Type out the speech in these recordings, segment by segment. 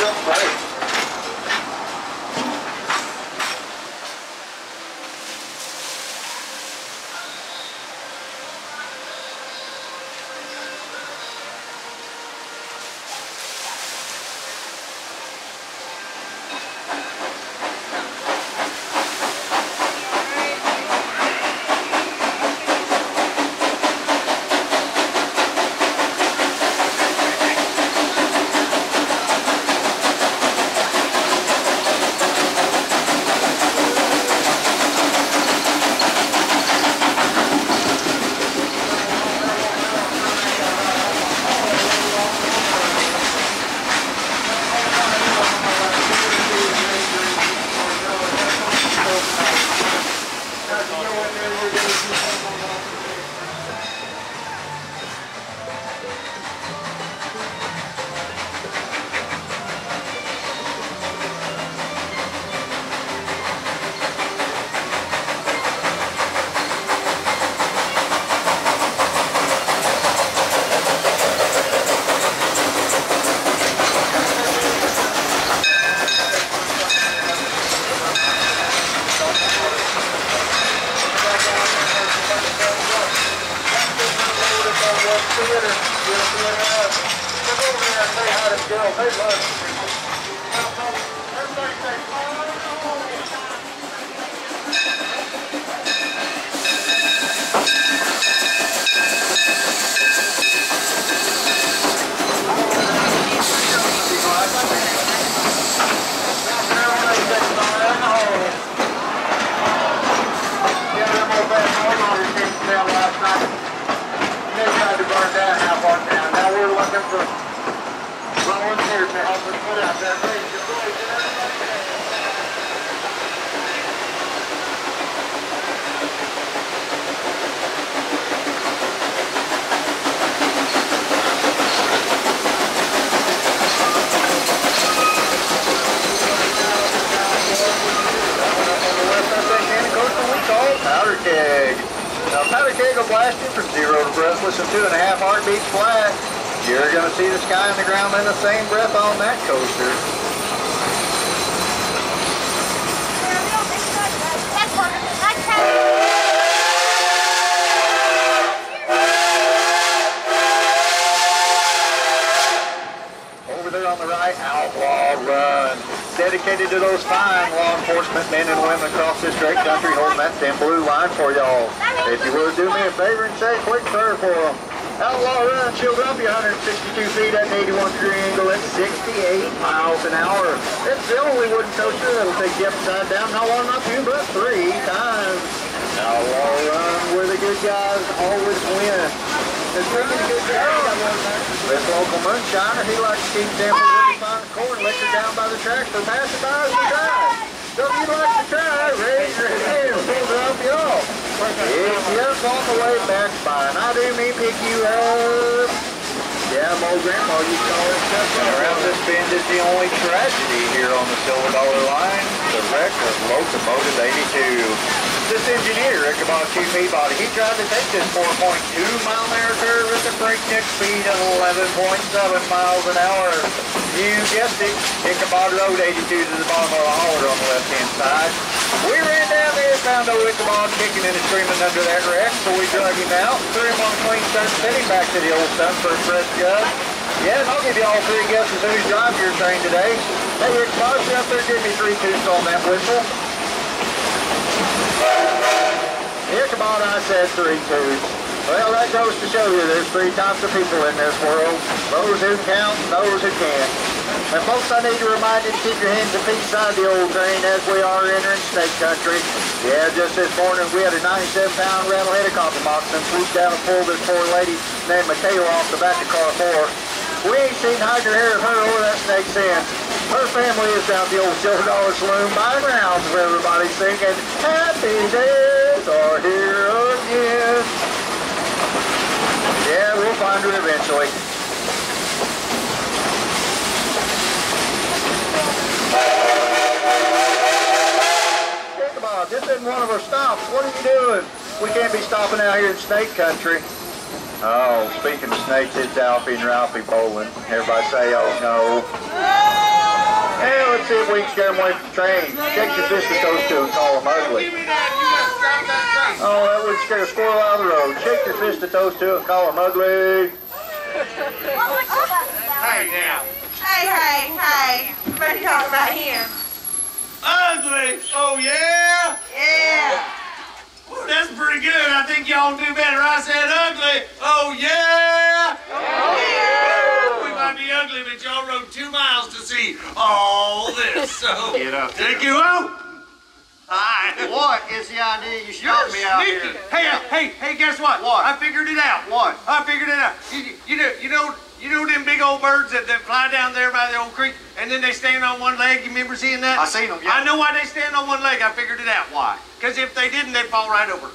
boat, take powder keg. Now powder keg will blast you from zero to breathless in two and a half heartbeats flat. You're going to see the sky and the ground in the same breath on that coaster. Over there on the right, Outlaw Run. Dedicated to those fine law enforcement men and women across this great country holding that thin blue line for y'all. If you would do me a favor and say a quick prayer for them. Outlaw Run, drop you 162 feet at an 81 degree angle at 68 miles an hour. It's the only wooden coaster that'll take you upside down not one, not two, but three times. Outlaw Run, where the good guys always win. Speaking good this local moonshiner, he likes to keep samples of the fine corn liquor down by the tracks for passerbys to try. So if you'd like to try, raise your hand, we'll drop you off. If you're on the way back by, and I do mean pick you up. Yeah, my old grandma used to always tell. Around this bend is the only tragedy here on the Silver Dollar Line, the wreck of Locomotive 82. This engineer, Ichabod Q. Peabody, he tried to take this 4.2 mile an hour curve at the breakneck speed of 11.7 miles an hour. You guessed it, Ichabod Road 82 to the bottom of the holler on the left-hand side. We ran down there, found old Ichabod kicking in and screaming under that wreck, so we drug him out, threw him on clean sent him back to the old stump for a fresh. Yeah, and I'll give you all three guesses who's driving your train today. Hey, Ichabod, sit up there, give me three toots on that whistle. Ichabod, I said three twos. Well, that goes to show you there's three types of people in this world. Those who count and those who can't. And folks, I need to remind you to keep your hands and feet side the old train as we are entering state country. Yeah, just this morning we had a 97-pound rattleheaded copper moccasin swoop down and pull this poor lady named Michaela off the back of car four. We ain't seen hydra hair of her or that snake since. Her family is down the old Silver Dollar Saloon buying rounds of everybody singing, Happy days are here again. Yeah, we'll find her eventually. This isn't one of our stops. What are you doing? We can't be stopping out here in snake country. Oh, speaking of snakes, it's Alfie and Ralphie Bolin. Everybody say, oh no. Hey, let's see if we can scare them away from the train. Shake your fist at those two and call them ugly. Oh, that would scare a squirrel out of the road. Shake your fist at those two and call them ugly. Hey now. Hey, hey, hey. Ready to talk about him? Ugly. Oh yeah? Yeah. Well, that's pretty good. I think y'all do better. I said ugly. Oh, oh yeah? We might be ugly, but y'all rode two miles to see all this. So Get up. Thank you. Oh. Hi. What is the idea you You're stopped me out sneaky. here? Hey, uh, hey, hey, guess what? What? I figured it out. What? I figured it out. You, you know, you know, you know them big old birds that, that fly down there by the old creek, and then they stand on one leg. You remember seeing that? I seen 'em, yeah. I know why they stand on one leg. I figured it out. Why? Because if they didn't, they'd fall right over.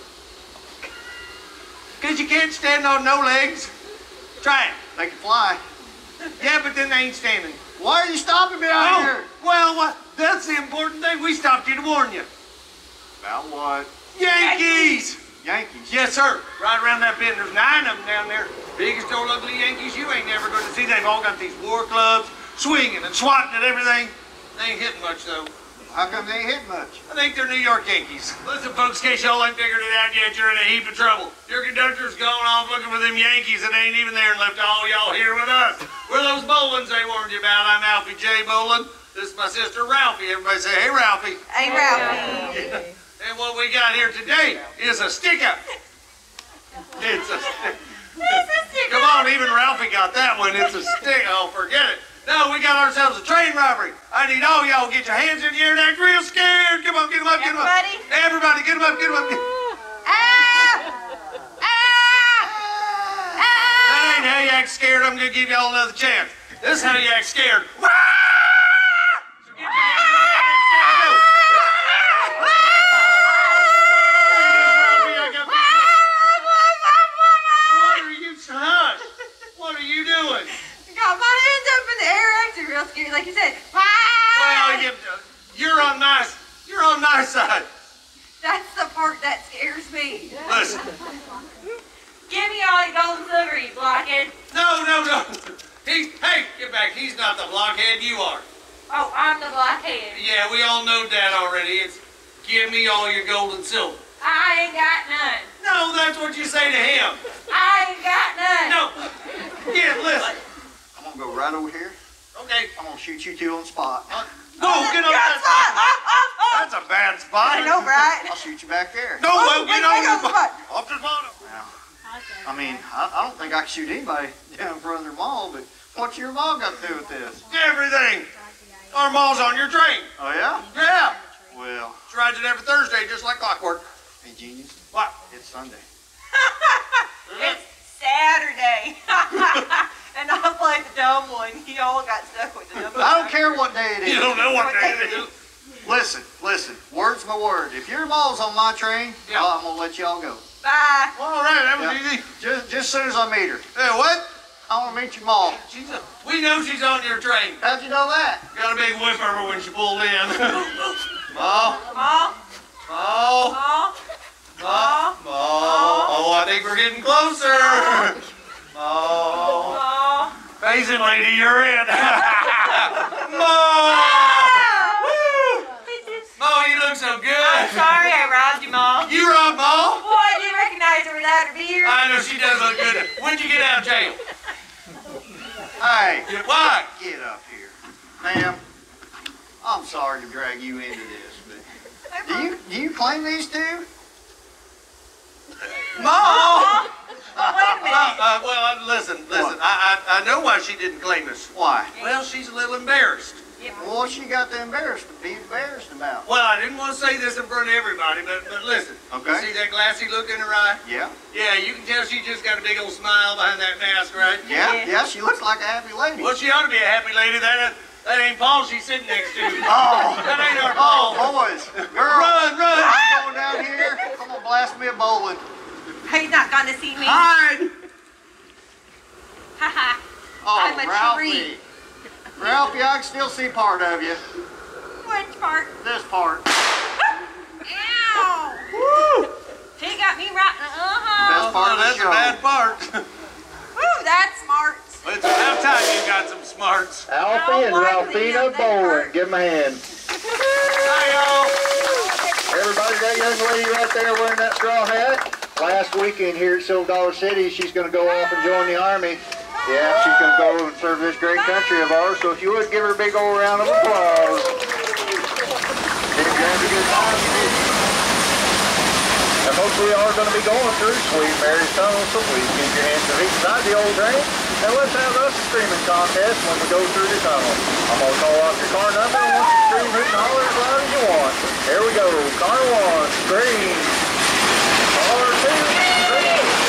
Because you can't stand on no legs. Try it. They can fly. Yeah, but then they ain't standing. Why are you stopping me out Oh, here? well, what? That's the important thing. We stopped you to warn you. About what? Yankees! Yankees. Yes, sir. Right around that bend. There's nine of them down there. Biggest old ugly Yankees you ain't never going to see. They've all got these war clubs, swinging and swatting at everything. They ain't hitting much, though. How come they ain't hitting much? I think they're New York Yankees. Listen, folks, in case y'all ain't figured it out yet, you're in a heap of trouble. Your conductor's gone off looking for them Yankees that ain't even there and left all y'all here with us. We're those Bolins they warned you about. I'm Alfie J. Bolin. This is my sister Ralphie. Everybody say, hey, Ralphie. Hey, Ralphie. And what we got here today is a stick-up. It's a stick. Come on, even Ralphie got that one. It's a stick. Oh, forget it. No, we got ourselves a train robbery. I need all y'all get your hands in the air and act real scared. Come on, get them up, get them up. Everybody? Everybody, get them up, get them up. Get... Ah! Ah! That ain't Ah! how you act scared. I'm gonna give y'all another chance. This is how you act scared. Wah! So get your hands in the air and act scared. Go. I got- What are you, hush? What are you doing? Got my hands up in the air, acting scared, like you said. Well, Ah! you, you're on my, you're on my side. That's the part that scares me. Listen, Give me all your golden sugar, you blockhead. no, no, no. He's, hey, get back. He's not the blockhead. You are. Oh, I'm the blockhead. Yeah, we all know that already. It's give me all your gold and silver. I ain't got none. No, that's what you say to him. I ain't got none. No. Yeah, listen. I'm gonna go right over here. Okay. I'm gonna shoot you two on the spot. Whoa, get on that spot. That's a bad spot. I know, right? I'll shoot you back there. No, well, get on the spot. spot. Off the spot. I mean, I, I don't think I can shoot anybody down in front of their mall, but what's your mall got to do with this? Everything. Our mall's on your train. Oh yeah? Yeah. Well, She rides it every Thursday, just like clockwork. hey genius, What? it's Sunday. It's Saturday. and I played the dumb one. You all got stuck with the dumb one. I don't care what day it You don't know what day it is. Listen, listen. Word's my word. If your mall's on my train, Yeah. Uh, I'm gonna let y'all go. Bye. All right, that was Yeah. easy. Just, just as soon as I meet her. Hey, what? I want to meet your mall. She's a, we know she's on your train. How'd you know that? Got a big whip over when she pulled in. Ma, Mom, ma, mom, ma, ma. Oh, I think we're getting closer. Ma. mom. Facing lady, you're in. Ma. Oh! Woo. Ma, you look so good. I'm good. sorry I robbed you, Mom. You robbed Ma? Boy, I didn't recognize her without her beard. I know she does look good. When'd you get out of jail? Hey, Why? get up here. Ma'am, I'm sorry to drag you into this, but do you, do you claim these two? Ma. Oh, wait a Uh, minute. uh, well, uh, listen, listen. I, I, I know why she didn't claim us. Why? Well, she's a little embarrassed. Well, she got to embarrassed to be embarrassed about. Well, I didn't want to say this in front of everybody, but but listen. Okay. You see that glassy look in her eye? Yeah? Yeah, you can tell she just got a big old smile behind that mask, right? Yeah? Yeah. Yeah, she looks like a happy lady. Well, she ought to be a happy lady. That that ain't Paul she's sitting next to. Oh! That ain't our Oh, Paul. boys, girls, Run, run. I'm going down here. I'm gonna blast me a Bolin. Are you not going to see me? Hide! ha. oh, I'm a Ralphie. Ralphie, I can still see part of you. Which part? This part. Ow! Woo! He got me right in the uh-huh. Best part of oh, that's show. bad part. Woo, that's smart. Well, it's about time you got some smarts. Alfie and Ralphina Bolin. Give them a hand. Hi, y'all. Everybody, that young lady right there wearing that straw hat last weekend here at Silver Dollar City, she's going to go off and join the Army. Yeah, she's going to go and serve this great country of ours. So if you would give her a big old round of applause. Did you have a? And folks, we are going to be going through Sweet Mary's Tunnel, so please keep your hands to the side the old train. And let's have us a screaming contest when we go through the tunnel. I'm going to call off your car number and want you scream, hoot, and holler as loud as you want. Here we go. Car one, scream. Car two, scream.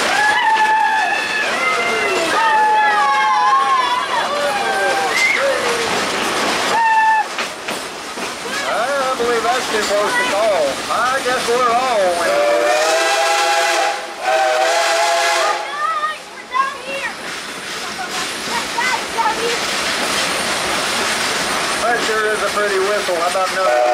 I too close to call. I guess we're all winning. That sure is a pretty whistle. How about no?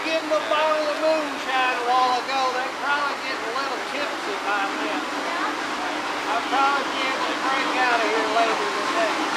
I a bottle of moonshine a while ago. they're probably getting a little tipsy by then. I'll probably to drink out of here later today.